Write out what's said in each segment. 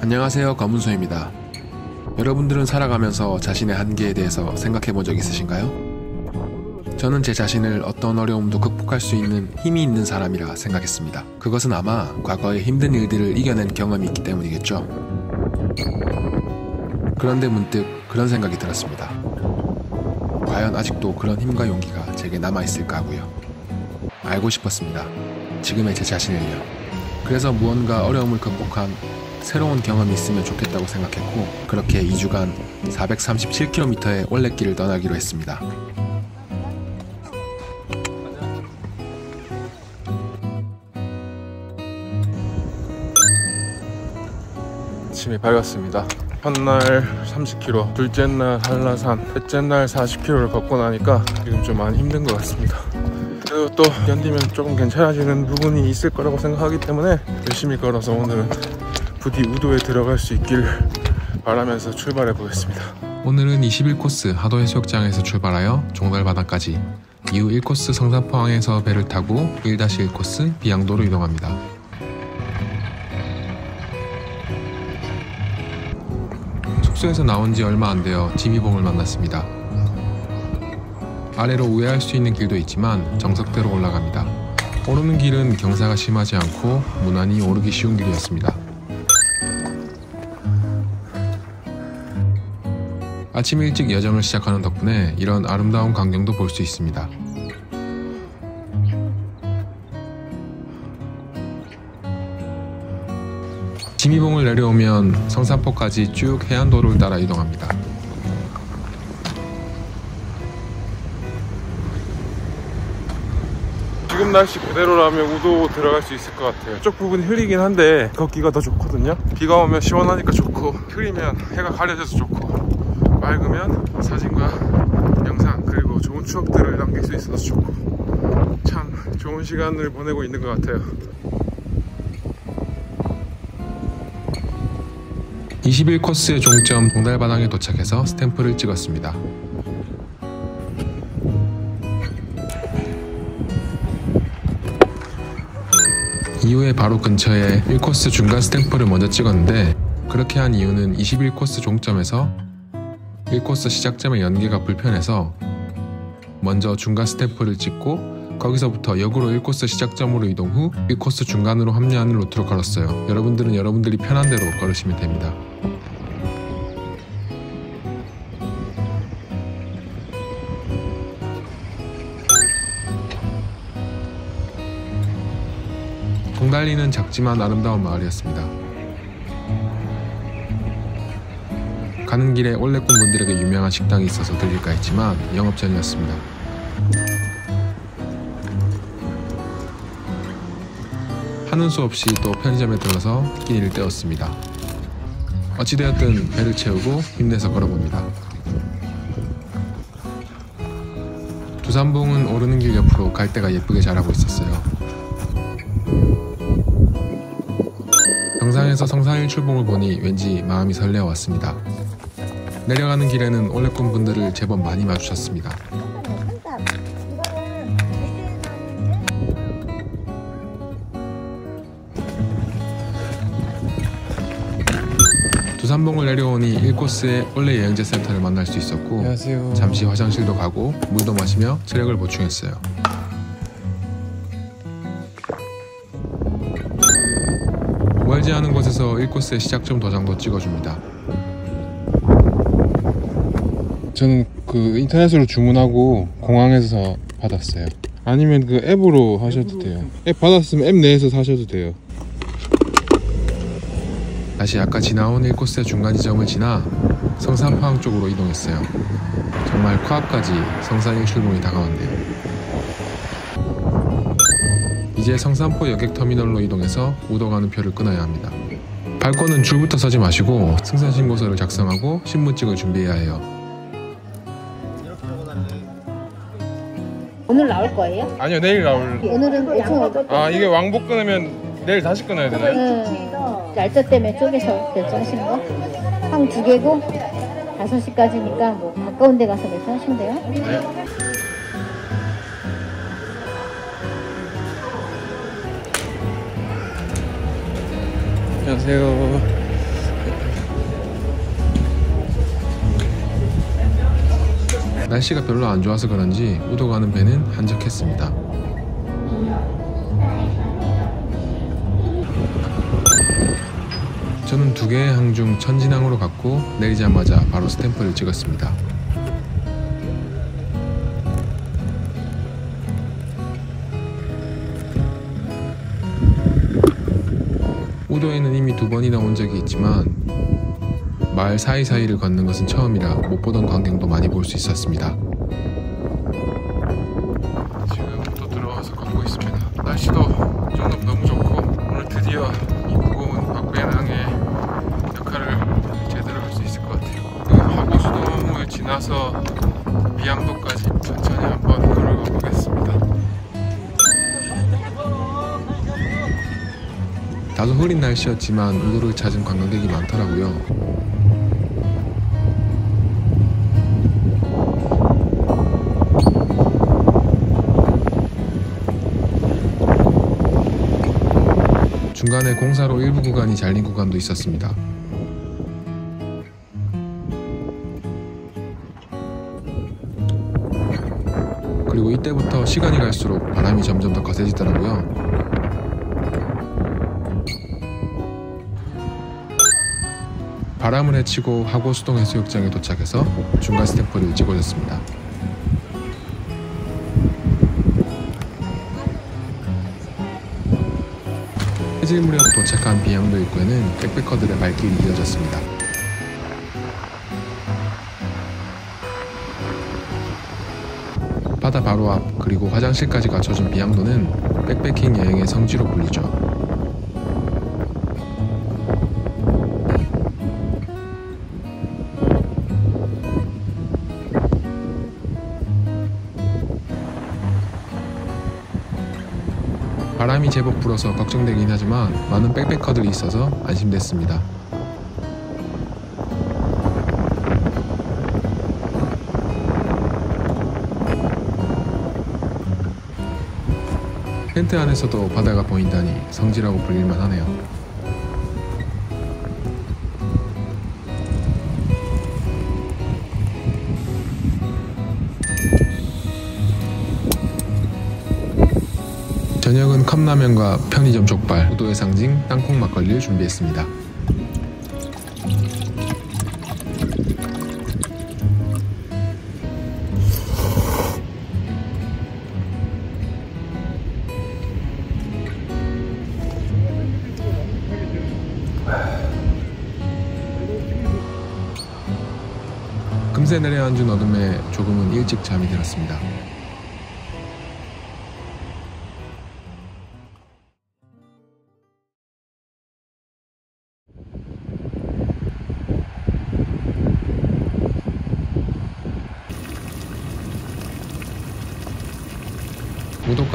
안녕하세요. 검은소입니다. 여러분들은 살아가면서 자신의 한계에 대해서 생각해 본 적 있으신가요? 저는 제 자신을 어떤 어려움도 극복할 수 있는 힘이 있는 사람이라 생각했습니다. 그것은 아마 과거의 힘든 일들을 이겨낸 경험이 있기 때문이겠죠. 그런데 문득 그런 생각이 들었습니다. 과연 아직도 그런 힘과 용기가 제게 남아있을까 하고요. 알고 싶었습니다. 지금의 제 자신을요. 그래서 무언가 어려움을 극복한 새로운 경험이 있으면 좋겠다고 생각했고 그렇게 2주간 437km의 올레길을 떠나기로 했습니다. 아침이 밝았습니다. 첫날 30km, 둘째 날 한라산, 셋째 날 40km를 걷고 나니까 지금 좀 많이 힘든 것 같습니다. 그래도 또 견디면 조금 괜찮아지는 부분이 있을 거라고 생각하기 때문에 열심히 걸어서 오늘은 부디 우도에 들어갈 수 있길 바라면서 출발해 보겠습니다. 오늘은 21코스 하도 해수욕장에서 출발하여 종달바다까지 이후 1코스 성산포항에서 배를 타고 1-1코스 비양도로 이동합니다. 숙소에서 나온 지 얼마 안 되어 지미봉을 만났습니다. 아래로 우회할 수 있는 길도 있지만 정석대로 올라갑니다. 오르는 길은 경사가 심하지 않고 무난히 오르기 쉬운 길이었습니다. 아침 일찍 여정을 시작하는 덕분에 이런 아름다운 광경도 볼 수 있습니다. 지미봉을 내려오면 성산포까지 쭉 해안도로를 따라 이동합니다. 지금 날씨 그대로라면 우도 들어갈 수 있을 것 같아요. 이쪽 부분이 흐리긴 한데 걷기가 더 좋거든요. 비가 오면 시원하니까 좋고 흐리면 해가 가려져서 좋고 맑으면 사진과 영상 그리고 좋은 추억들을 남길 수 있어서 좋고 참 좋은 시간을 보내고 있는 것 같아요. 21 코스의 종점 동달바당에 도착해서 스탬프를 찍었습니다. 이후에 바로 근처에 1코스 중간 스탬프를 먼저 찍었는데 그렇게 한 이유는 21코스 종점에서 1코스 시작점의 연계가 불편해서 먼저 중간 스탬프를 찍고 거기서부터 역으로 1코스 시작점으로 이동 후 1코스 중간으로 합류하는 루트로 걸었어요. 여러분들은 여러분들이 편한 대로 걸으시면 됩니다. 동달리는 작지만 아름다운 마을이었습니다. 가는 길에 올레꾼 분들에게 유명한 식당이 있어서 들릴까 했지만 영업 전이었습니다. 하는 수 없이 또 편의점에 들러서 끼니를 때웠습니다. 어찌되었든 배를 채우고 힘내서 걸어봅니다. 두산봉은 오르는 길 옆으로 갈대가 예쁘게 자라고 있었어요. 정상에서 성산일 출봉을 보니 왠지 마음이 설레어왔습니다. 내려가는 길에는 올레꾼 분들을 제법 많이 마주쳤습니다. 두산봉을 내려오니 1코스의 올레 여행제 센터를 만날 수 있었고 안녕하세요. 잠시 화장실도 가고 물도 마시며 체력을 보충했어요. 멀지 않은 곳에서 1코스의 시작점 도장도 찍어줍니다. 저는 그 인터넷으로 주문하고 공항에서 받았어요. 아니면 그 앱으로 하셔도 돼요. 앱 받았으면 앱 내에서 사셔도 돼요. 다시 아까 지나온 1코스의 중간 지점을 지나 성산포항 쪽으로 이동했어요. 정말 코앞까지 성산 일 출봉이 다가왔네요. 이제 성산포 여객터미널로 이동해서 우도 가는 표를 끊어야 합니다. 발권은 줄부터 서지 마시고 승산신고서를 작성하고 신분증을 준비해야 해요. 오늘 나올 거예요? 아니요 내일 나올. 오늘은 5,500원. 아 이게 왕복 끊으면 내일 다시 끊어야 되나요? 응. 날짜 때문에 쪼개서 결정하시는 거? 한 두 개고 5시까지니까 뭐 가까운 데 가서 결정하시면 돼요. 네. 안녕하세요. 날씨가 별로 안 좋아서 그런지 우도 가는 배는 한적했습니다. 저는 두 개의 항중 천진항으로 갔고 내리자마자 바로 스탬프를 찍었습니다. 우도에는 이미 두 번이나 온 적이 있지만 마을 사이사이를 걷는 것은 처음이라 못 보던 광경도 많이 볼 수 있었습니다. 지금 또 들어와서 걷고 있습니다. 날씨도 좀 너무 좋고 오늘 드디어 이 무거운 박배낭의 역할을 제대로 할 수 있을 것 같아요. 그 하고수동을 지나서 미양도까지 천천히 한번 걸어가 보겠습니다. 다소 흐린 날씨였지만 우도를 찾은 관광객이 많더라고요. 중간에 공사로 일부 구간이 잘린 구간도 있었습니다. 그리고 이때부터 시간이 갈수록 바람이 점점 더 거세지더라고요. 바람을 헤치고 하고 수동 해수욕장에 도착해서 중간 스탬프를 찍어줬습니다. 해질 무렵 도착한 비양도 입구에는 백패커들의 발길이 이어졌습니다. 바다 바로 앞 그리고 화장실까지 갖춰준 비양도는 백패킹 여행의 성지로 불리죠. 제법 불어서 걱정되긴 하지만 많은 백패커들이 있어서 안심됐습니다. 텐트 안에서도 바다가 보인다니 성지라고 불릴만 하네요. 컵라면과 편의점 족발, 우도의 상징 땅콩 막걸리를 준비했습니다. 금세 내려앉은 어둠에 조금은 일찍 잠이 들었습니다.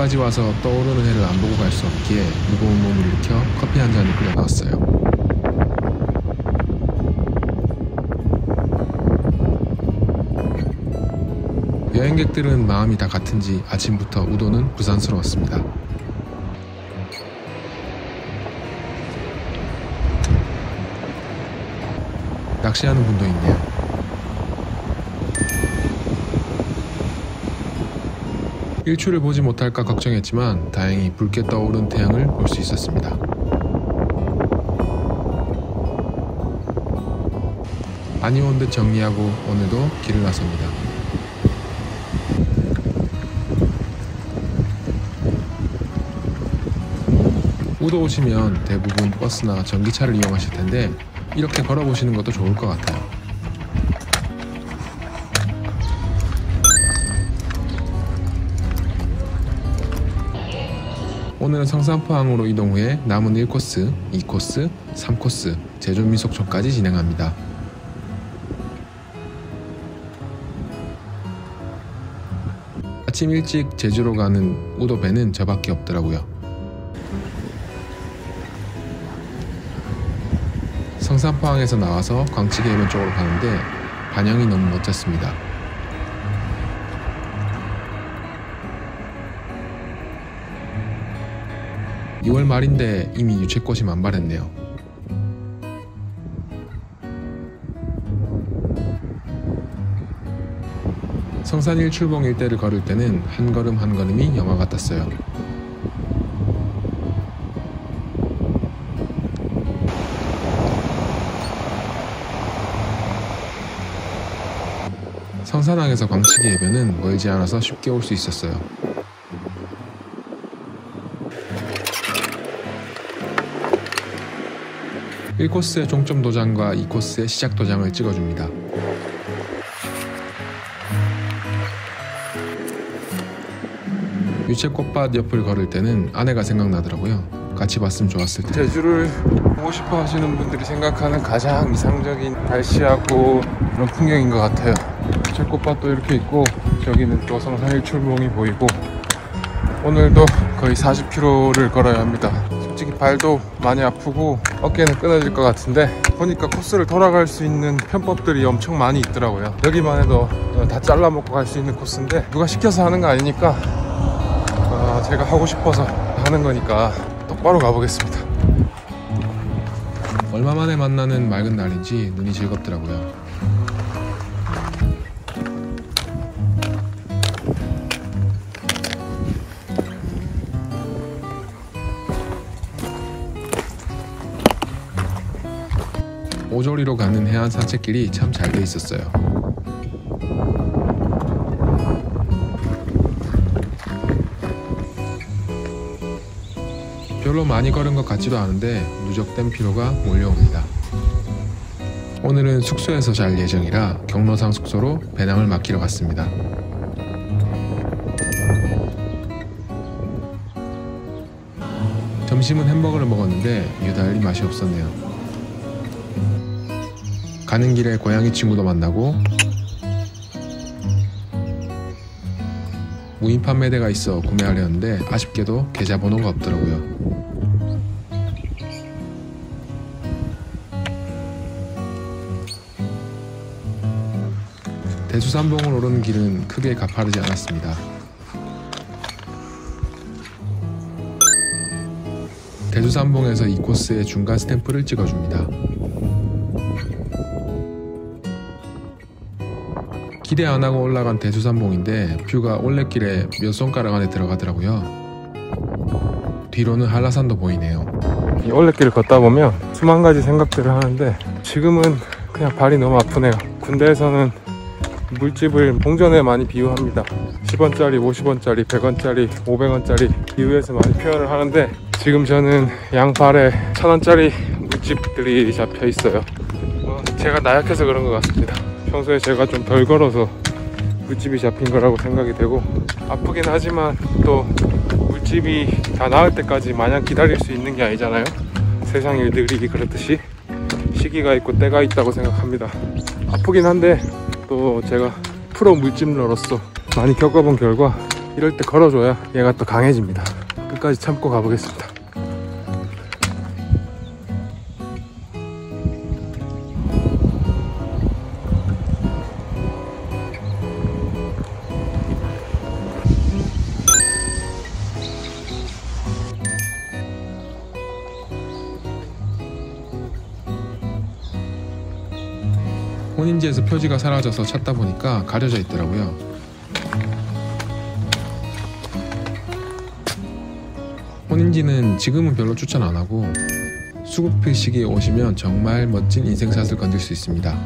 우도까지 와서 떠오르는 해를 안 보고 갈 수 없기에 무거운 몸을 일으켜 커피 한 잔을 끓여 넣었어요. 여행객들은 마음이 다 같은지 아침부터 우도는 부산스러웠습니다. 낚시하는 분도 있네요. 일출을 보지 못할까 걱정했지만 다행히 붉게 떠오른 태양을 볼 수 있었습니다. 많이 온듯 정리하고 오늘도 길을 나섭니다. 우도 오시면 대부분 버스나 전기차를 이용하실 텐데 이렇게 걸어보시는 것도 좋을 것 같아요. 오늘은 성산포항으로 이동 후에 남은 1코스, 2코스, 3코스 제주 미속촌까지 진행합니다. 아침 일찍 제주로 가는 우도배는 저밖에 없더라고요. 성산포항에서 나와서 광치계 해변 쪽으로 가는데 반영이 너무 멋졌습니다. (2월) 말인데 이미 유채꽃이 만발했네요. 성산 일 출봉 일대를 걸을 때는 한 걸음 한 걸음이 영화 같았어요. 성산항에서 광치기 해변은 멀지 않아서 쉽게 올 수 있었어요. 1코스의 종점 도장과 2코스의 시작 도장을 찍어줍니다. 유채꽃밭 옆을 걸을 때는 아내가 생각나더라고요. 같이 봤으면 좋았을 텐데. 제주를 보고 싶어 하시는 분들이 생각하는 가장 이상적인 날씨하고 그런 풍경인 것 같아요. 철꽃밭도 이렇게 있고 저기는 또 성산 일출봉이 보이고 오늘도 거의 40km를 걸어야 합니다. 솔직히 발도 많이 아프고 어깨는 끊어질 것 같은데 보니까 코스를 돌아갈 수 있는 편법들이 엄청 많이 있더라고요. 여기만 해도 다 잘라먹고 갈 수 있는 코스인데 누가 시켜서 하는 거 아니니까 어, 제가 하고 싶어서 하는 거니까 똑바로 가보겠습니다. 얼마 만에 만나는 맑은 날인지 눈이 즐겁더라고요. 오조리로 가는 해안 산책길이 참 잘 돼 있었어요. 별로 많이 걸은 것 같지도 않은데 누적된 피로가 몰려옵니다. 오늘은 숙소에서 잘 예정이라 경로상 숙소로 배낭을 맡기러 갔습니다. 점심은 햄버거를 먹었는데 유달리 맛이 없었네요. 가는 길에 고양이 친구도 만나고 무인 판매대가 있어 구매하려는데 아쉽게도 계좌번호가 없더라고요. 대수산봉을 오르는 길은 크게 가파르지 않았습니다. 대수산봉에서 이 코스의 중간 스탬프를 찍어줍니다. 기대 안 하고 올라간 대수산봉인데 뷰가 올레길에 몇 손가락 안에 들어가더라고요. 뒤로는 한라산도 보이네요. 이 올레길을 걷다 보면 수만 가지 생각들을 하는데 지금은 그냥 발이 너무 아프네요. 군대에서는 물집을 동전에 많이 비유합니다. 10원짜리, 50원짜리, 100원짜리, 500원짜리 비유해서 많이 표현을 하는데 지금 저는 양발에 1000원짜리 물집들이 잡혀 있어요. 어, 제가 나약해서 그런 것 같습니다. 평소에 제가 좀 덜 걸어서 물집이 잡힌 거라고 생각이 되고 아프긴 하지만 또 물집이 다 나을 때까지 마냥 기다릴 수 있는 게 아니잖아요. 세상 일들이 그렇듯이 시기가 있고 때가 있다고 생각합니다. 아프긴 한데 또 제가 프로 물집러로서 많이 겪어본 결과 이럴 때 걸어줘야 얘가 또 강해집니다. 끝까지 참고 가보겠습니다. 혼인지에서 표지가 사라져서 찾다 보니까 가려져 있더라고요. 혼인지는 지금은 별로 추천 안 하고 수급필 시기에 오시면 정말 멋진 인생샷을 건질 수 있습니다.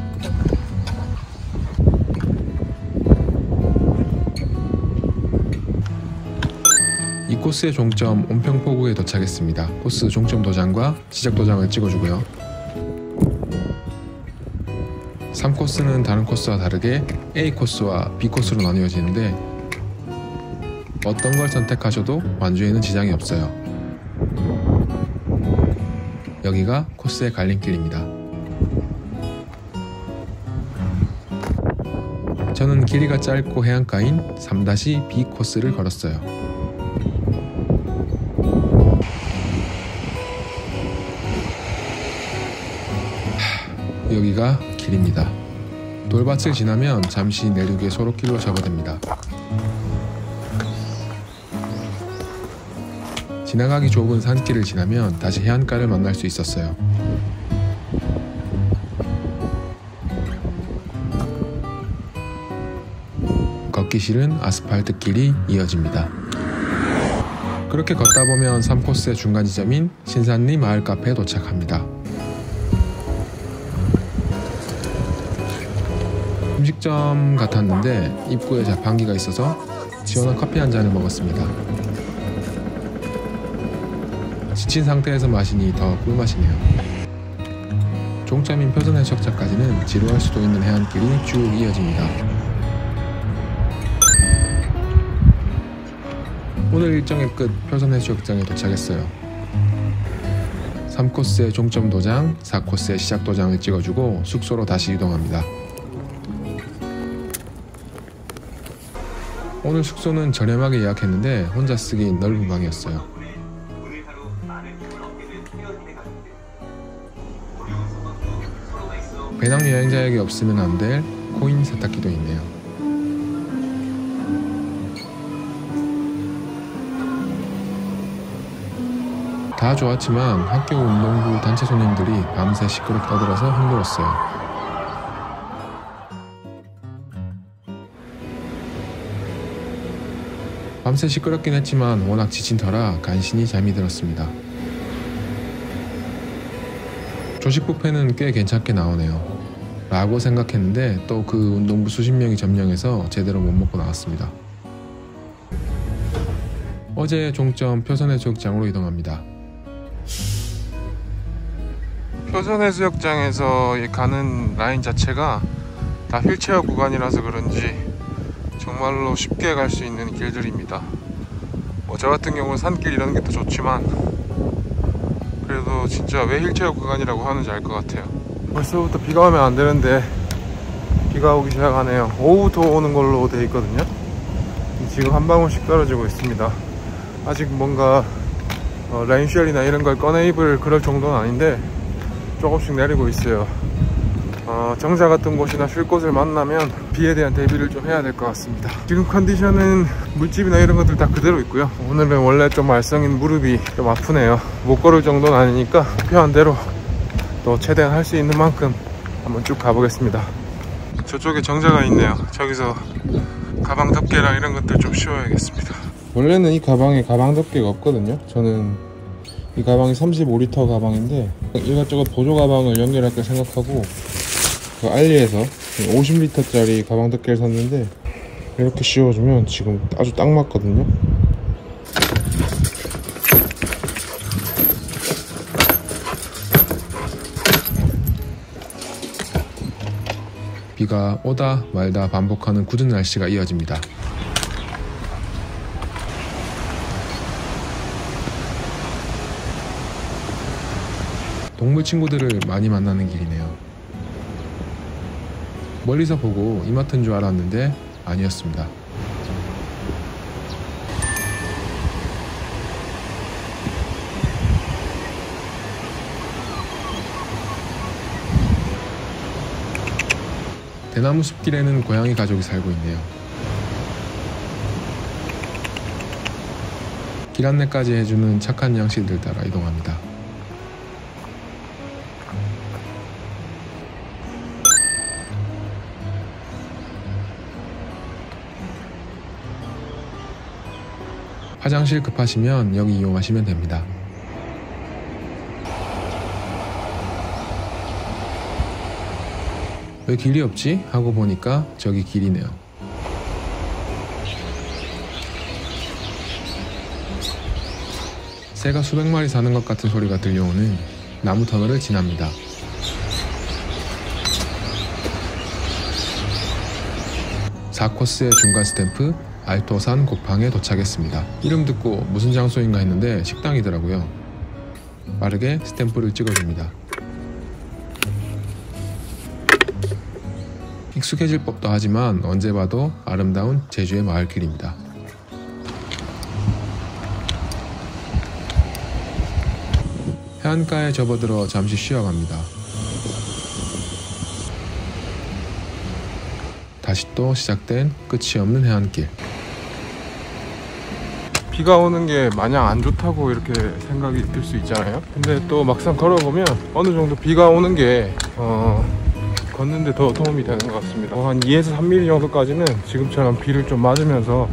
이 코스의 종점 온평포구에 도착했습니다. 코스 종점 도장과 시작 도장을 찍어주고요. 3코스는 다른 코스와 다르게 A 코스와 B 코스로 나뉘어지는데 어떤 걸 선택하셔도 완주에는 지장이 없어요. 여기가 코스의 갈림길입니다. 저는 길이가 짧고 해안가인 3-B 코스를 걸었어요. 여기가 길입니다. 돌밭을 지나면 잠시 내륙의 소로길로 접어듭니다. 지나가기 좁은 산길을 지나면 다시 해안가를 만날 수 있었어요. 걷기 싫은 아스팔트 길이 이어집니다. 그렇게 걷다 보면 3코스의 중간 지점인 신산리 마을 카페에 도착합니다. 음식점 같았는데 입구에 자판기가 있어서 시원한 커피 한 잔을 먹었습니다. 지친 상태에서 마시니 더 꿀맛이네요. 종점인 표선해수욕장까지는 지루할 수도 있는 해안길이 쭉 이어집니다. 오늘 일정의 끝 표선 해수욕장에 도착했어요. 3코스의 종점 도장, 4코스의 시작 도장을 찍어주고 숙소로 다시 이동합니다. 오늘 숙소는 저렴하게 예약했는데 혼자 쓰기 넓은 방이었어요. 배낭 여행자에게 없으면 안 될 코인 세탁기도 있네요. 다 좋았지만 학교 운동부 단체 손님들이 밤새 시끄럽게 떠들어서 힘들었어요. 밤새 시끄럽긴 했지만 워낙 지친 터라 간신히 잠이 들었습니다. 조식 뷔페는 꽤 괜찮게 나오네요. 라고 생각했는데 또 그 운동부 수십 명이 점령해서 제대로 못 먹고 나왔습니다. 어제 종점 표선해수욕장으로 이동합니다. 표선해수욕장에서 가는 라인 자체가 다 휠체어 구간이라서 그런지 정말로 쉽게 갈 수 있는 길들입니다. 뭐 저 같은 경우는 산길 이런 게 더 좋지만 그래도 진짜 왜 휠체어 구간이라고 하는지 알 것 같아요. 벌써부터 비가 오면 안 되는데 비가 오기 시작하네요. 오후부터 오는 걸로 돼 있거든요. 지금 한 방울씩 떨어지고 있습니다. 아직 뭔가 어, rain shell이나 이런 걸 꺼내 입을 그럴 정도는 아닌데 조금씩 내리고 있어요. 어, 정자 같은 곳이나 쉴 곳을 만나면 비에 대한 대비를 좀 해야 될 것 같습니다. 지금 컨디션은 물집이나 이런 것들 다 그대로 있고요. 오늘은 원래 좀 말썽인 무릎이 좀 아프네요. 못 걸을 정도는 아니니까 필요한 대로 또 최대한 할 수 있는 만큼 한번 쭉 가보겠습니다. 저쪽에 정자가 있네요. 저기서 가방 덮개랑 이런 것들 좀 씌워야겠습니다. 원래는 이 가방에 가방 덮개가 없거든요. 저는 이 가방이 35리터 가방인데 이것저것 보조 가방을 연결할까 생각하고 그 알리에서 50리터짜리 가방 덮개를 샀는데 이렇게 씌워주면 지금 아주 딱 맞거든요. 비가 오다 말다 반복하는 굳은 날씨가 이어집니다. 동물 친구들을 많이 만나는 길이네요. 멀리서 보고 이마트인 줄 알았는데 아니었습니다. 대나무 숲길에는 고양이 가족이 살고 있네요. 길 안내까지 해주는 착한 양씨들 따라 이동합니다. 화장실 급하시면 여기 이용하시면 됩니다. 왜 길이 없지? 하고 보니까 저기 길이네요. 새가 수백 마리 사는 것 같은 소리가 들려오는 나무 터널을 지납니다. (4코스의) 중간 스탬프 알토산 고팡에 도착했습니다. 이름 듣고 무슨 장소인가 했는데 식당이더라고요. 빠르게 스탬프를 찍어줍니다. 익숙해질 법도 하지만 언제 봐도 아름다운 제주의 마을길입니다. 해안가에 접어들어 잠시 쉬어갑니다. 다시 또 시작된 끝이 없는 해안길. 비가 오는 게 마냥 안 좋다고 이렇게 생각이 들 수 있잖아요. 근데 또 막상 걸어보면 어느 정도 비가 오는 게 어, 걷는데 더 도움이 되는 것 같습니다. 어, 한 2에서 3mm 정도까지는 지금처럼 비를 좀 맞으면서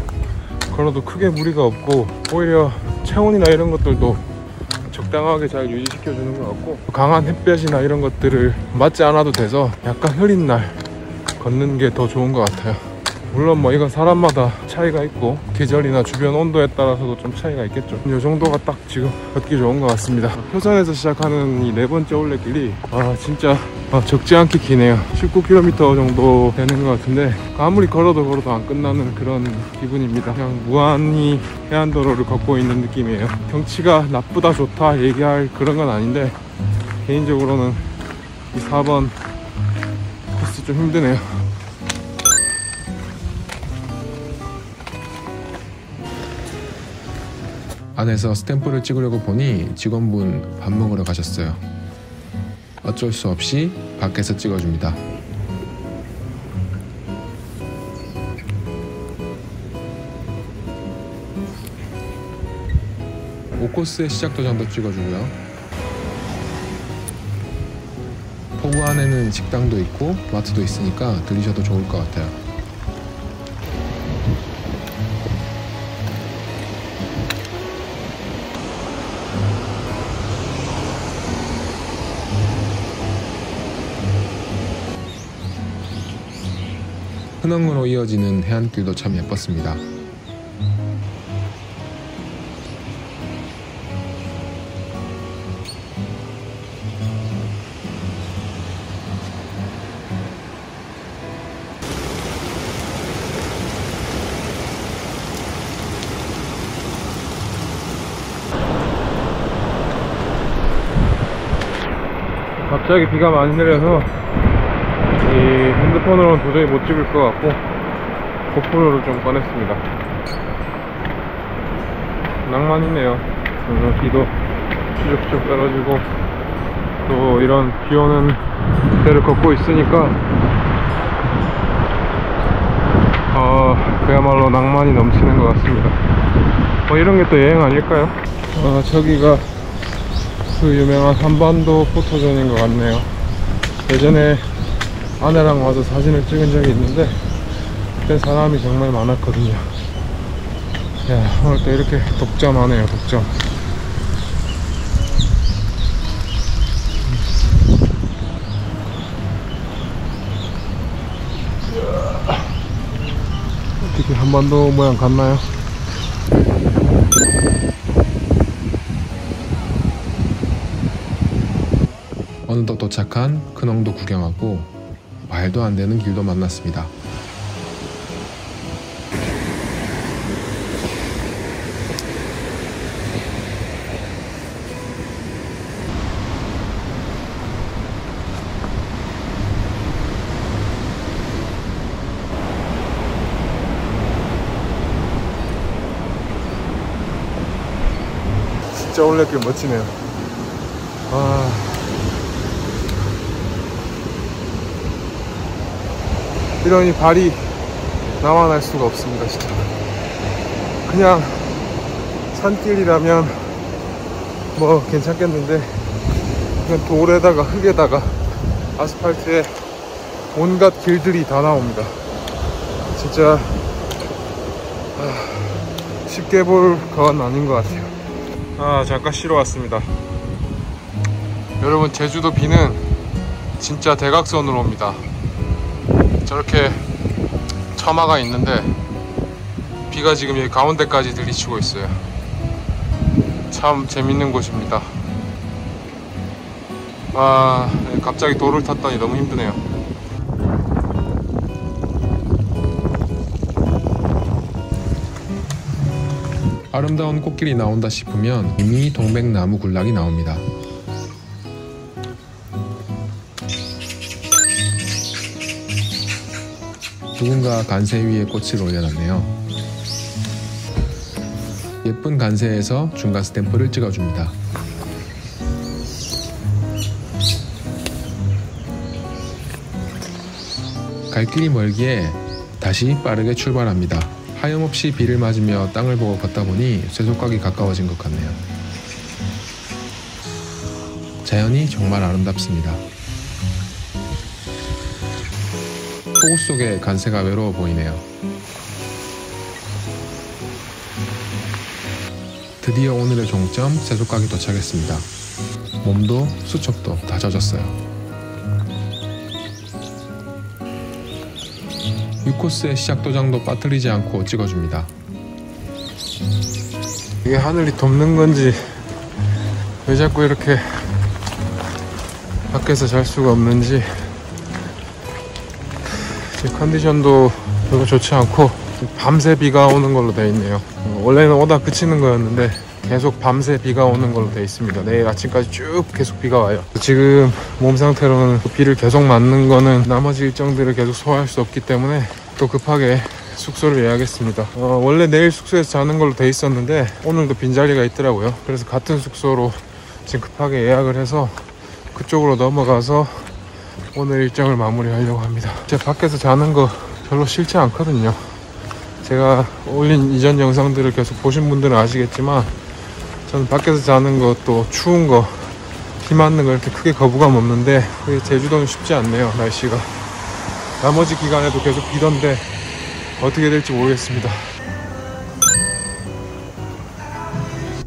걸어도 크게 무리가 없고 오히려 체온이나 이런 것들도 적당하게 잘 유지시켜 주는 것 같고 강한 햇볕이나 이런 것들을 맞지 않아도 돼서 약간 흐린 날 걷는 게 더 좋은 것 같아요. 물론 뭐 이건 사람마다 차이가 있고 계절이나 주변 온도에 따라서도 좀 차이가 있겠죠. 이 정도가 딱 지금 걷기 좋은 것 같습니다. 효선에서 시작하는 이 네 번째 올레길이 아 진짜 아, 적지 않게 기네요. 19km 정도 되는 것 같은데 아무리 걸어도 걸어도 안 끝나는 그런 기분입니다. 그냥 무한히 해안도로를 걷고 있는 느낌이에요. 경치가 나쁘다 좋다 얘기할 그런 건 아닌데 개인적으로는 이 4번 코스 좀 힘드네요. 안에서 스탬프를 찍으려고 보니 직원분 밥 먹으러 가셨어요. 어쩔 수 없이 밖에서 찍어줍니다. 오코스의 시작 도장도 찍어주고요. 포구 안에는 식당도 있고 마트도 있으니까 들리셔도 좋을 것 같아요. 흔흥으로 이어지는 해안길도 참 예뻤습니다. 갑자기 비가 많이 내려서 이 핸드폰으로는 도저히 못 찍을 것 같고 고프로를 좀 꺼냈습니다. 낭만이네요. 그래서 비도 추적추적 떨어지고 또 이런 비 오는 데를 걷고 있으니까 어, 그야말로 낭만이 넘치는 것 같습니다. 뭐 이런 게 또 여행 아닐까요? 어, 저기가 그 유명한 한반도 포토존인 것 같네요. 예전에 아내랑 와서 사진을 찍은 적이 있는데 그때 사람이 정말 많았거든요 야 오늘 또 이렇게 독점하네요 독점 어떻게 한반도 모양 같나요? 어느덧 도착한 큰엉도 구경하고 말도 안 되는 길도 만났습니다. 진짜 올레길 멋지네요 아 이러니 발이 나만할 수가 없습니다 진짜. 그냥 산길이라면 뭐 괜찮겠는데 그냥 돌에다가 흙에다가 아스팔트에 온갖 길들이 다 나옵니다. 진짜 아, 쉽게 볼 건 아닌 것 같아요. 아 잠깐 쉬러 왔습니다. 여러분 제주도 비는 진짜 대각선으로 옵니다 저렇게 처마가 있는데 비가 지금 여기 가운데까지 들이치고 있어요. 참 재밌는 곳입니다. 아 갑자기 돌을 탔더니 너무 힘드네요. 아름다운 꽃길이 나온다 싶으면 이미 동백나무 군락이 나옵니다. 누군가 간세 위에 꽃을 올려놨네요. 예쁜 간세에서 중간 스탬프를 찍어줍니다. 갈 길이 멀기에 다시 빠르게 출발합니다. 하염없이 비를 맞으며 땅을 보고 걷다 보니 쇠속각이 가까워진 것 같네요. 자연이 정말 아름답습니다. 폭우 속에 간새가 외로워 보이네요. 드디어 오늘의 종점 세숫각이 도착했습니다. 몸도 수첩도 다 젖었어요. 6코스의 시작 도장도 빠뜨리지 않고 찍어줍니다. 이게 하늘이 덮는 건지 왜 자꾸 이렇게 밖에서 잘 수가 없는지 지금 컨디션도 별로 좋지 않고 밤새 비가 오는 걸로 돼 있네요 어, 원래는 오다 그치는 거였는데 계속 밤새 비가 오는 걸로 돼 있습니다 내일 아침까지 쭉 계속 비가 와요 지금 몸 상태로는 그 비를 계속 맞는 거는 나머지 일정들을 계속 소화할 수 없기 때문에 또 급하게 숙소를 예약했습니다. 어, 원래 내일 숙소에서 자는 걸로 돼 있었는데 오늘도 빈자리가 있더라고요. 그래서 같은 숙소로 지금 급하게 예약을 해서 그쪽으로 넘어가서 오늘 일정을 마무리하려고 합니다. 제가 밖에서 자는 거 별로 싫지 않거든요. 제가 올린 이전 영상들을 계속 보신 분들은 아시겠지만 저는 밖에서 자는 것도 추운 거, 비 맞는 거 이렇게 크게 거부감 없는데 그게 제주도는 쉽지 않네요, 날씨가. 나머지 기간에도 계속 비던데 어떻게 될지 모르겠습니다.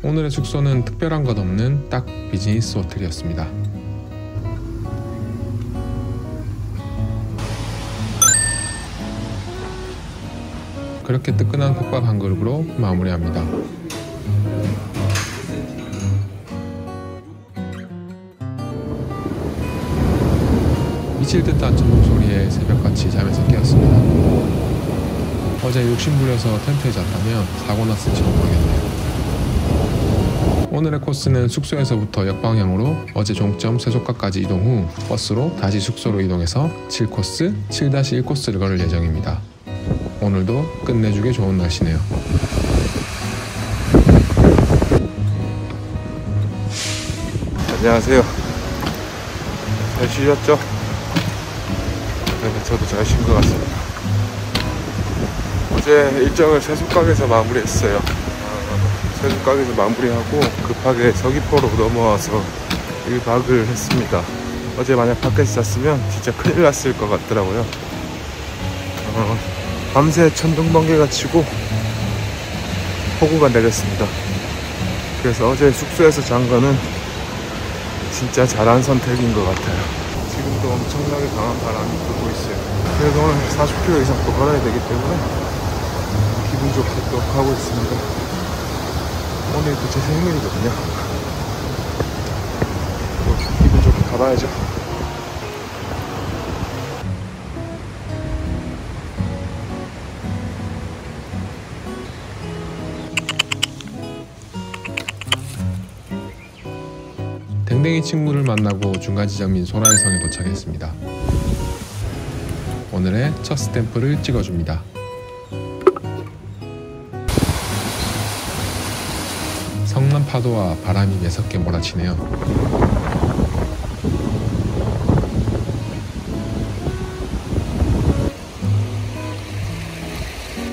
오늘의 숙소는 특별한 것 없는 딱 비즈니스 호텔이었습니다. 그렇게 뜨끈한 국밥 한 그릇으로 마무리합니다. 미칠 듯한 천둥 소리에 새벽같이 잠에서 깨었습니다. 어제 욕심 부려서 텐트에 잤다면 사고 났을지 모르겠네요. 오늘의 코스는 숙소에서부터 역방향으로 어제 종점 세속가까지 이동 후 버스로 다시 숙소로 이동해서 7코스, 7-1코스를 걸을 예정입니다. 오늘도 끝내주게 좋은 날씨네요. 안녕하세요. 잘 쉬셨죠? 네, 저도 잘 쉰 것 같습니다. 어제 일정을 세숫각에서 마무리했어요. 어, 세숫각에서 마무리하고 급하게 서귀포로 넘어와서 1박을 했습니다. 어제 만약 밖에서 잤으면 진짜 큰일 났을 것 같더라고요. 어, 밤새 천둥 번개가 치고 폭우가 내렸습니다. 그래서 어제 숙소에서 잔 거는 진짜 잘한 선택인 것 같아요. 지금도 엄청나게 강한 바람이 불고 있어요. 그래서 오늘 40km 이상 또 걸어야 되기 때문에 기분 좋게 또 가고 있습니다. 오늘 또제 생일이거든요. 또 기분 좋게 가봐야죠. 댕댕이 친구를 만나고 중간 지점인 소라의 성에 도착했습니다. 오늘의 첫 스탬프를 찍어줍니다. 성남 파도와 바람이 매섭게 몰아치네요.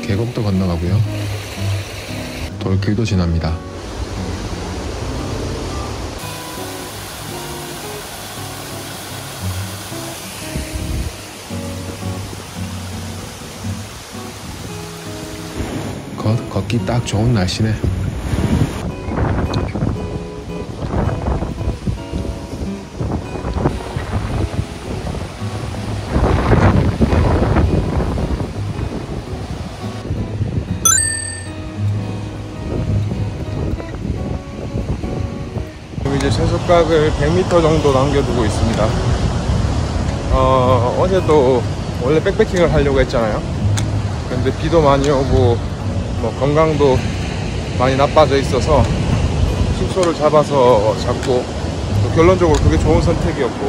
계곡도 건너가고요. 돌길도 지납니다. 걷, 걷기 딱 좋은 날씨네. 이제 최소각을 100m 정도 남겨두고 있습니다. 어, 어제도 원래 백패킹을 하려고 했잖아요. 근데 비도 많이 오고 뭐 건강도 많이 나빠져 있어서 숙소를 잡아서 잡고 또 결론적으로 그게 좋은 선택이었고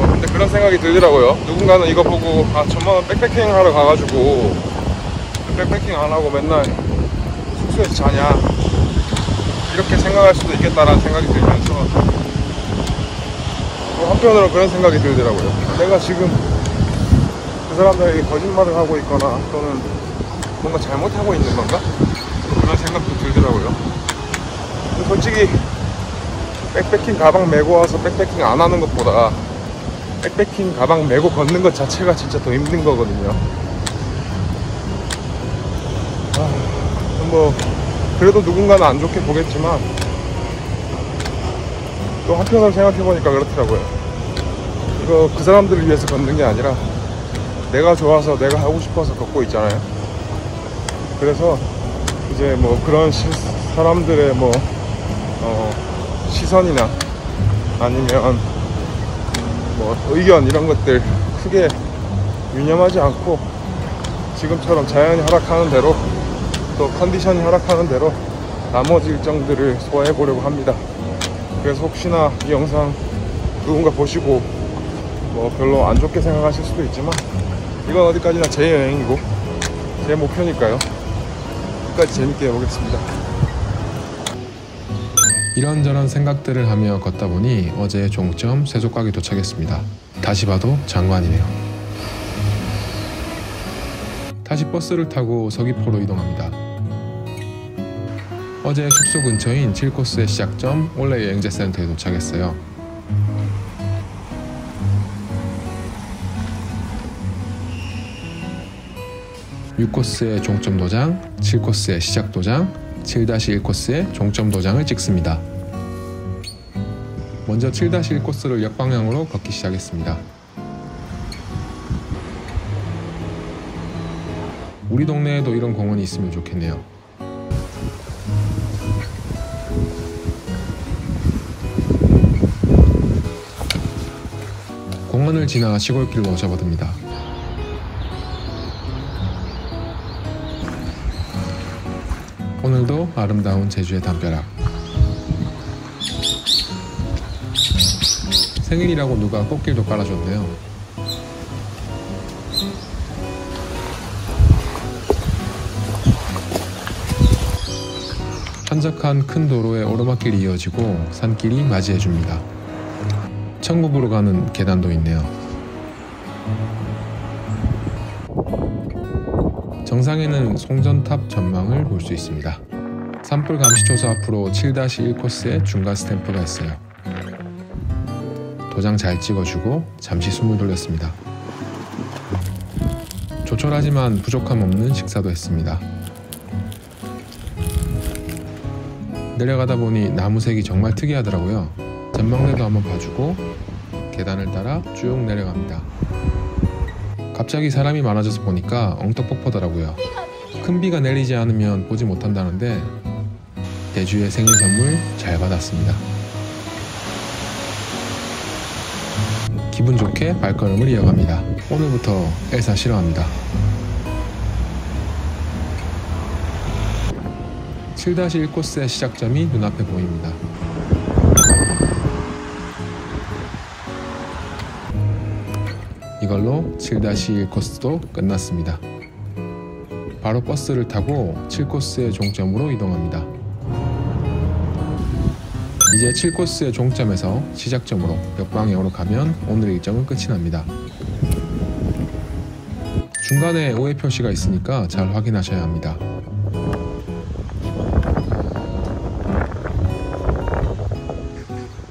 어, 근데 그런 생각이 들더라고요. 누군가는 이거 보고 아 천만 원 백패킹 하러 가가지고 백패킹 안 하고 맨날 숙소에서 자냐 이렇게 생각할 수도 있겠다라는 생각이 들면서 또 한편으로 그런 생각이 들더라고요. 내가 지금 그 사람들에게 거짓말을 하고 있거나 또는 뭔가 잘못하고 있는 건가? 그런 생각도 들더라고요. 솔직히 백패킹 가방 메고 와서 백패킹 안 하는 것보다 백패킹 가방 메고 걷는 것 자체가 진짜 더 힘든 거거든요. 아, 뭐 그래도 누군가는 안 좋게 보겠지만 또 한편으로 생각해 보니까 그렇더라고요. 이거 그 사람들을 위해서 걷는 게 아니라 내가 좋아서 내가 하고 싶어서 걷고 있잖아요. 그래서 이제 뭐 그런 시, 사람들의 뭐 어, 시선이나 아니면 뭐 의견 이런 것들 크게 유념하지 않고 지금처럼 자연이 허락하는 대로 또 컨디션이 허락하는 대로 나머지 일정들을 소화해 보려고 합니다. 그래서 혹시나 이 영상 누군가 보시고 뭐 별로 안 좋게 생각하실 수도 있지만 이건 어디까지나 제 여행이고 제 목표니까요. 끝까지 재밌게 해보겠습니다. 이런저런 생각들을 하며 걷다 보니 어제의 종점 세족각에 도착했습니다. 다시 봐도 장관이네요. 다시 버스를 타고 서귀포로 이동합니다. 어제 숙소 근처인 7코스의 시작점 올레 여행제 센터에 도착했어요. (6코스의) 종점 도장 (7코스의) 시작 도장 (7-1코스의) 종점 도장을 찍습니다. 먼저 7-1 코스를 역방향으로 걷기 시작했습니다. 우리 동네에도 이런 공원이 있으면 좋겠네요. 공원을 지나 시골길로 접어듭니다. 오늘도 아름다운 제주의 담벼락. 생일이라고 누가 꽃길도 깔아줬네요. 한적한 큰 도로에 오르막길이 이어지고 산길이 맞이해줍니다. 천국으로 가는 계단도 있네요. 정상에는 송전탑 전망을 볼 수 있습니다. 산불 감시초소 앞으로 7-1 코스에 중간 스탬프가 있어요. 도장 잘 찍어주고 잠시 숨을 돌렸습니다. 조촐하지만 부족함 없는 식사도 했습니다. 내려가다 보니 나무색이 정말 특이하더라고요. 전망대도 한번 봐주고 계단을 따라 쭉 내려갑니다. 갑자기 사람이 많아져서 보니까 엉떡폭포더라고요. 큰 비가 내리지 않으면 보지 못한다는데 대주의 생일 선물 잘 받았습니다. 기분 좋게 발걸음을 이어갑니다. 오늘부터 엘사 싫어합니다. 7-1 코스의 시작점이 눈앞에 보입니다. 이걸로 7-1 코스도 끝났습니다. 바로 버스를 타고 7코스의 종점으로 이동합니다. 이제 7코스의 종점에서 시작점으로 역방향으로 가면 오늘의 일정은 끝이 납니다. 중간에 오해 표시가 있으니까 잘 확인하셔야 합니다.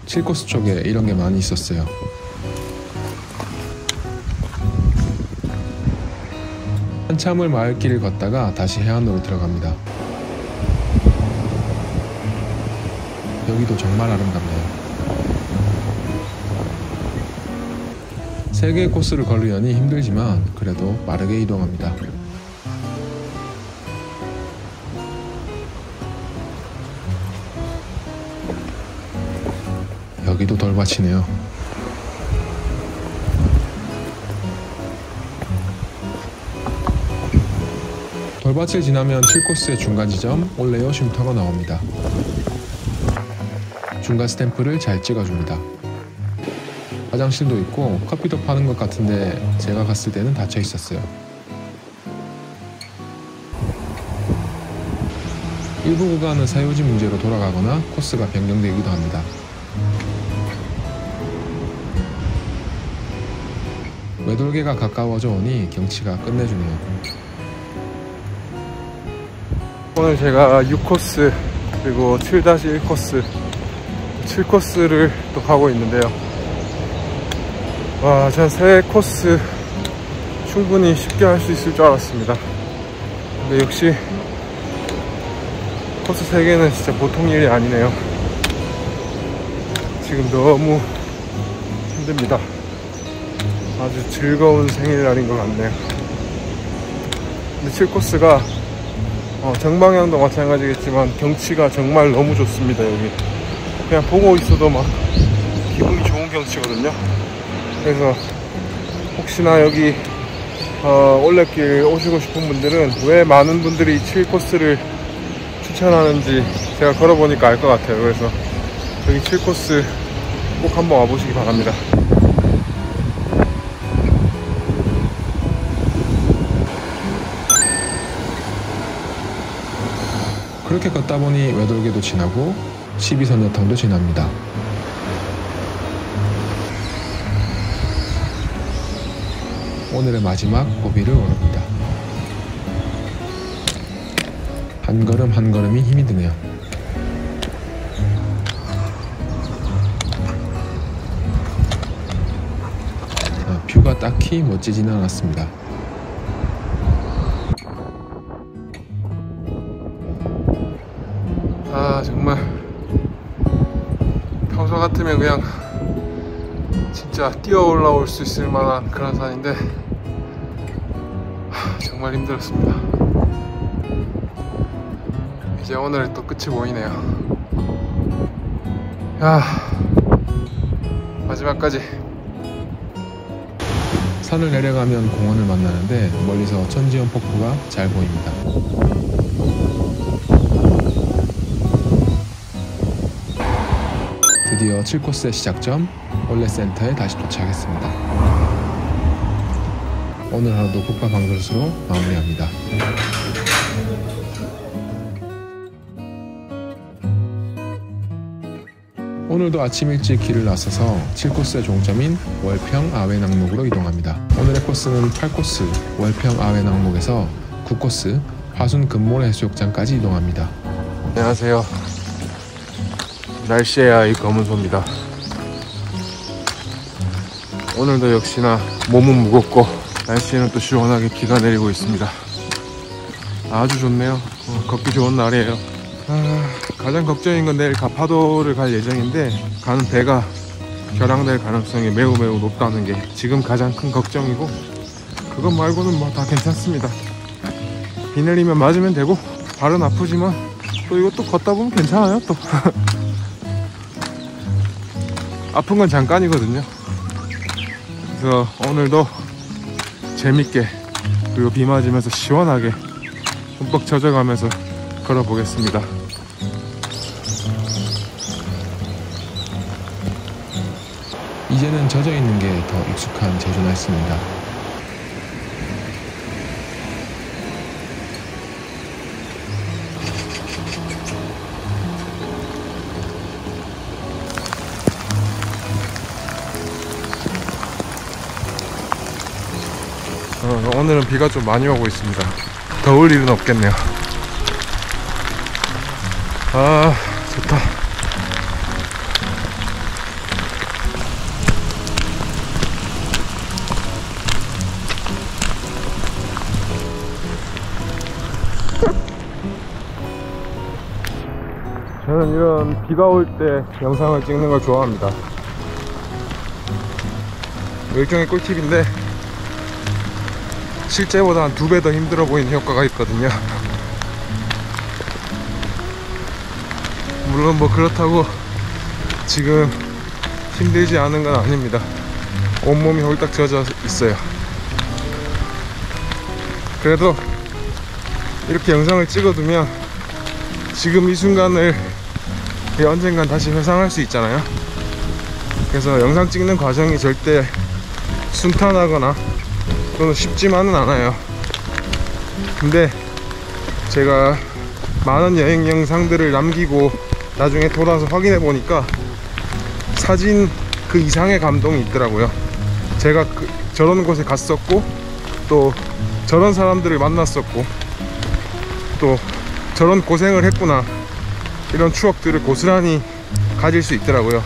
칠코스 쪽에 이런 게 많이 있었어요. 한참을 마을길을 걷다가 다시 해안으로 들어갑니다. 여기도 정말 아름답네요. 세 개의 코스를 걸으려니 힘들지만 그래도 빠르게 이동합니다. 여기도 돌밭이네요. 돌밭을 지나면 7코스의 중간 지점 올레어 쉼터가 나옵니다. 중간 스탬프를 잘 찍어줍니다. 화장실도 있고 커피도 파는 것 같은데 제가 갔을 때는 닫혀 있었어요. 일부 구간은 사유지 문제로 돌아가거나 코스가 변경되기도 합니다. 외돌개가 가까워져 오니 경치가 끝내주네요. 오늘 제가 6코스 그리고 7-1코스 7코스를 또 가고 있는데요 와, 전새 코스 충분히 쉽게 할 수 있을 줄 알았습니다. 근데 역시 코스 3개는 진짜 보통 일이 아니네요. 지금 너무 힘듭니다. 아주 즐거운 생일날인 것 같네요. 근데 7코스가 어, 정방향도 마찬가지겠지만 경치가 정말 너무 좋습니다, 여기. 그냥 보고 있어도 막 기분이 좋은 경치거든요. 그래서 혹시나 여기 어, 올레길 오시고 싶은 분들은 왜 많은 분들이 7코스를 추천하는지 제가 걸어보니까 알 것 같아요. 그래서 여기 7코스 꼭 한번 와보시기 바랍니다. 그렇게 걷다 보니 외돌개도 지나고 12선여탕도 지납니다. 오늘의 마지막 고비를 오릅니다. 한 걸음 한 걸음이 힘이 드네요. 아, 뷰가 딱히 멋지지는 않았습니다. 아 정말. 평소 같으면 그냥 진짜 뛰어 올라올 수 있을 만한 그런 산인데 하, 정말 힘들었습니다. 이제 오늘 또 끝이 보이네요. 야 마지막까지. 산을 내려가면 공원을 만나는데 멀리서 천지연 폭포가 잘 보입니다. 드디어 7코스의 시작점 올레센터에 다시 도착했습니다. 오늘 하루도 국밥방글스로 마무리합니다. 오늘도 아침 일찍 길을 나서서 7코스의 종점인 월평 아웨낭목으로 이동합니다. 오늘의 코스는 8코스 월평 아웨낭목에서 9코스 화순 금모래 해수욕장까지 이동합니다. 안녕하세요 날씨의 아이 검은소입니다. 오늘도 역시나 몸은 무겁고 날씨는 또 시원하게 비가 내리고 있습니다. 아주 좋네요. 어, 걷기 좋은 날이에요. 아, 가장 걱정인 건 내일 가파도를 갈 예정인데 가는 배가 결항될 가능성이 매우 매우 높다는 게 지금 가장 큰 걱정이고 그것 말고는 뭐 다 괜찮습니다. 비 내리면 맞으면 되고 발은 아프지만 또 이것도 걷다 보면 괜찮아요 또 아픈 건 잠깐이거든요 그래서 오늘도 재밌게 그리고 비 맞으면서 시원하게 흠뻑 젖어가면서 걸어보겠습니다 이제는 젖어 있는 게 더 익숙한 제주 날씨입니다. 오늘은 비가 좀 많이 오고 있습니다. 더울 일은 없겠네요. 아 좋다. 저는 이런 비가 올 때 영상을 찍는 걸 좋아합니다. 일종의 꿀팁인데 실제보다 한 두 배 더 힘들어 보이는 효과가 있거든요. 물론 뭐 그렇다고 지금 힘들지 않은 건 아닙니다. 온몸이 홀딱 젖어 있어요. 그래도 이렇게 영상을 찍어두면 지금 이 순간을 언젠간 다시 회상할 수 있잖아요. 그래서 영상 찍는 과정이 절대 순탄하거나 또는 쉽지만은 않아요. 근데 제가 많은 여행 영상들을 남기고 나중에 돌아서 확인해 보니까 사진 그 이상의 감동이 있더라고요. 제가 그- 저런 곳에 갔었고 또 저런 사람들을 만났었고 또 저런 고생을 했구나 이런 추억들을 고스란히 가질 수 있더라고요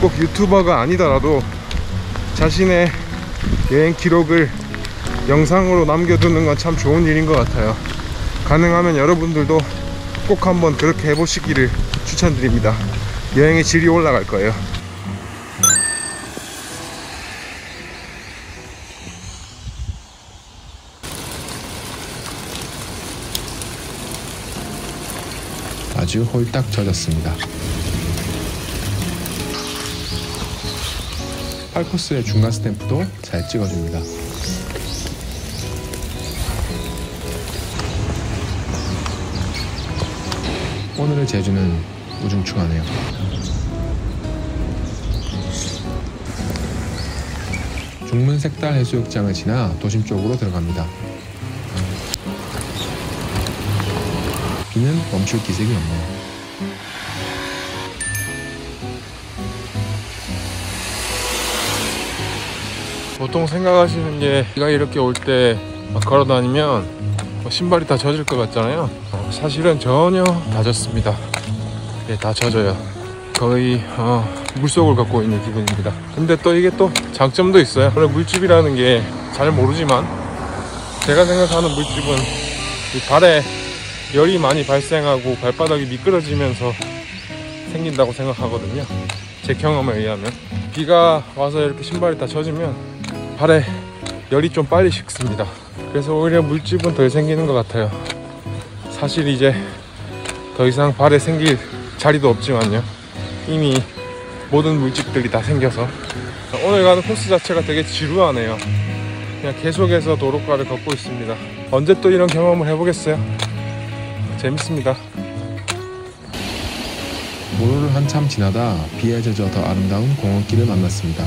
꼭 유튜버가 아니더라도 자신의 여행 기록을 영상으로 남겨두는 건 참 좋은 일인 것 같아요. 가능하면 여러분들도 꼭 한번 그렇게 해보시기를 추천드립니다. 여행의 질이 올라갈 거예요. 아주 홀딱 젖었습니다. 8코스의 중간 스탬프도 잘 찍어줍니다. 오늘의 제주는 우중충하네요. 중문 색달 해수욕장을 지나 도심 쪽으로 들어갑니다. 비는 멈출 기색이 없네요. 보통 생각하시는 게 비가 이렇게 올때 걸어 다니면 뭐 신발이 다 젖을 것 같잖아요. 어, 사실은 전혀 다 젖습니다. 예, 다 젖어요. 거의 어, 물속을 갖고 있는 기분입니다. 근데 또 이게 또 장점도 있어요. 원래 물집이라는 게 잘 모르지만 제가 생각하는 물집은 이 발에 열이 많이 발생하고 발바닥이 미끄러지면서 생긴다고 생각하거든요. 제 경험에 의하면 비가 와서 이렇게 신발이 다 젖으면 발에 열이 좀 빨리 식습니다. 그래서 오히려 물집은 덜 생기는 것 같아요. 사실 이제 더 이상 발에 생길 자리도 없지만요. 이미 모든 물집들이 다 생겨서 오늘 가는 코스 자체가 되게 지루하네요. 그냥 계속해서 도로가를 걷고 있습니다. 언제 또 이런 경험을 해보겠어요? 재밌습니다. 모로를 한참 지나다 비에 젖어 더 아름다운 공원길을 만났습니다.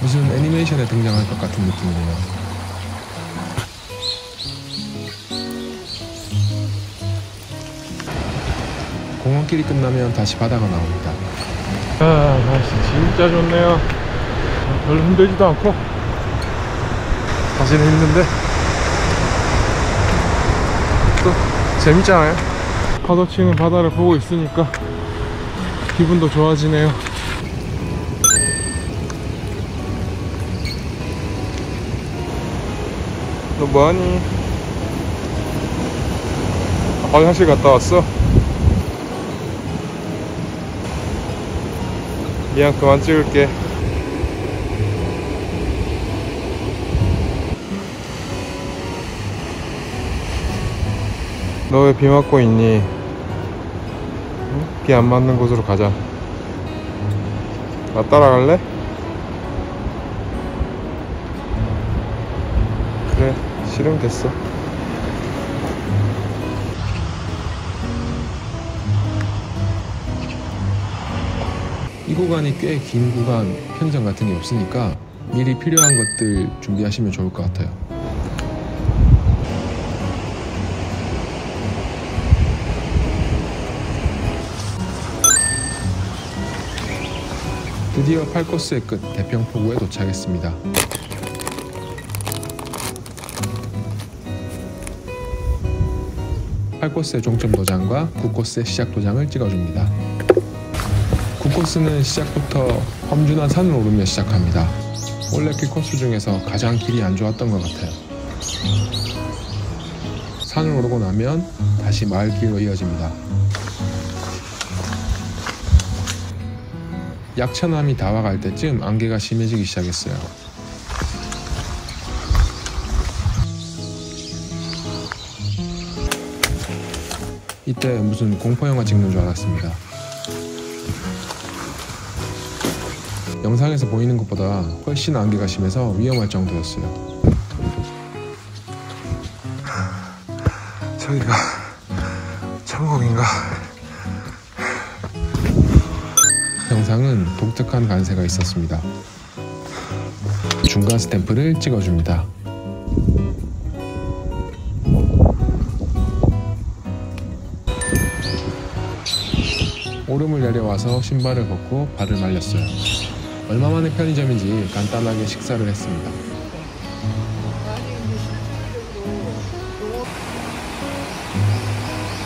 무슨 애니메이션에 등장할 것 같은 느낌이네요. 공원길이 끝나면 다시 바다가 나옵니다. 아, 날씨 진짜 좋네요. 별로 힘들지도 않고 사실은 힘든데 또 재밌잖아요. 파도 치는 바다를 보고 있으니까 기분도 좋아지네요. 뭐하니? 아, 화장실 갔다 왔어? 미안 그만 찍을게 너 왜 비 맞고 있니? 비 안 맞는 곳으로 가자 나 따라갈래? 그래 싫으면 됐어 이 구간이 꽤 긴 구간 편전 같은 게 없으니까 미리 필요한 것들 준비하시면 좋을 것 같아요. 드디어 8코스의 끝 대평포구에 도착했습니다. 팔코스의 종점 도장과 9코스의 시작 도장을 찍어줍니다. 9코스는 시작부터 험준한 산을 오르며 시작합니다. 올레길 코스 중에서 가장 길이 안 좋았던 것 같아요. 산을 오르고 나면 다시 마을길로 이어집니다. 약천함이 다와갈 때쯤 안개가 심해지기 시작했어요. 이때 무슨 공포영화 찍는 줄 알았습니다. 영상에서 보이는 것보다 훨씬 안개가 심해서 위험할 정도였어요. 저기가 천국인가? 영상은 독특한 간세가 있었습니다. 중간 스탬프를 찍어줍니다. 오름을 내려와서 신발을 벗고 발을 말렸어요. 얼마 만에 편의점인지 간단하게 식사를 했습니다.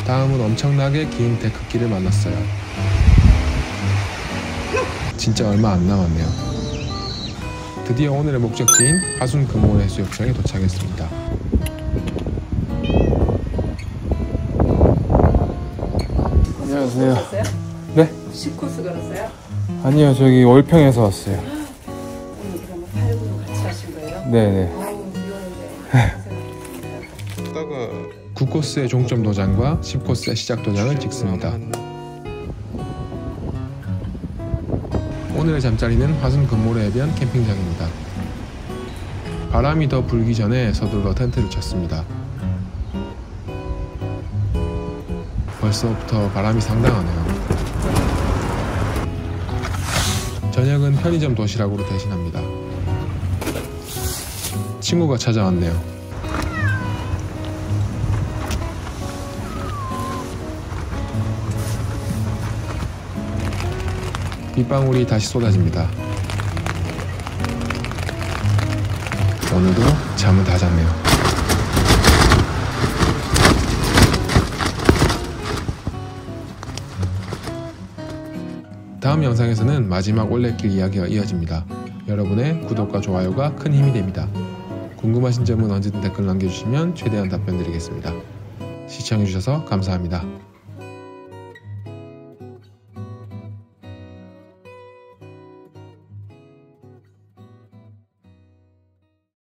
다음은 엄청나게 긴 데크길을 만났어요. 진짜 얼마 안 남았네요. 드디어 오늘의 목적지인 화순 금호해 수욕장에 도착했습니다. 안녕하세요. 네? 10코스 걸었어요? 아니요, 저기 월평에서 왔어요. 오늘 그러면 8구로 같이 하신 거예요? 네네. 아우 미안한데 고생하셨습니다. 9코스의 종점 도장과 10코스의 시작 도장을 찍습니다. 오늘의 잠자리는 화순 금모래 해변 캠핑장입니다. 바람이 더 불기 전에 서둘러 텐트를 쳤습니다. 벌써부터 바람이 상당하네요. 저녁은 편의점 도시락으로 대신합니다. 친구가 찾아왔네요. 빗방울이 다시 쏟아집니다. 오늘도 잠을 다 잤네요. 다음 영상에서는 마지막 올레길 이야기가 이어집니다. 여러분의 구독과 좋아요가 큰 힘이 됩니다. 궁금하신 점은 언제든 댓글 남겨주시면 최대한 답변 드리겠습니다. 시청해주셔서 감사합니다.